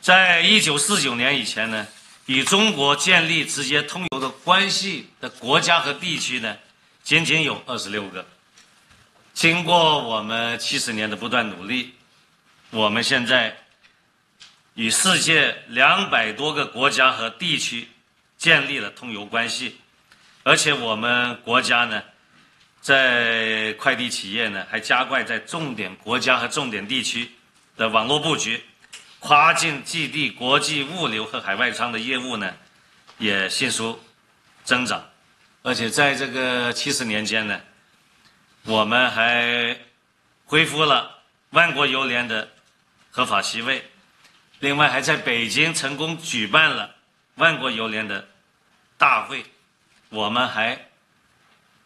在一九四九年以前呢，与中国建立直接通邮的关系的国家和地区呢，仅仅有二十六个。经过我们七十年的不断努力，我们现在与世界两百多个国家和地区建立了通邮关系，而且我们国家呢，在快递企业呢，还加快在重点国家和重点地区的网络布局。跨境寄递、国际物流和海外仓的业务呢，也迅速增长，而且在这个七十年间呢，我们还恢复了万国邮联的合法席位，另外还在北京成功举办了万国邮联的大会，我们还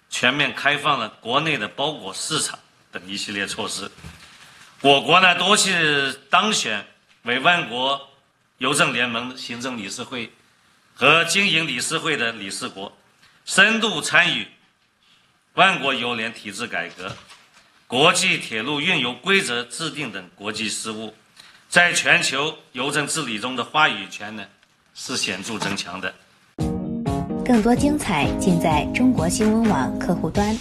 全面开放了国内的包裹市场等一系列措施，我国呢多次当选。为万国邮政联盟行政理事会和经营理事会的理事国，深度参与万国邮联体制改革、国际铁路运邮规则制定等国际事务，在全球邮政治理中的话语权呢是显著增强的。更多精彩尽在中国新闻网客户端。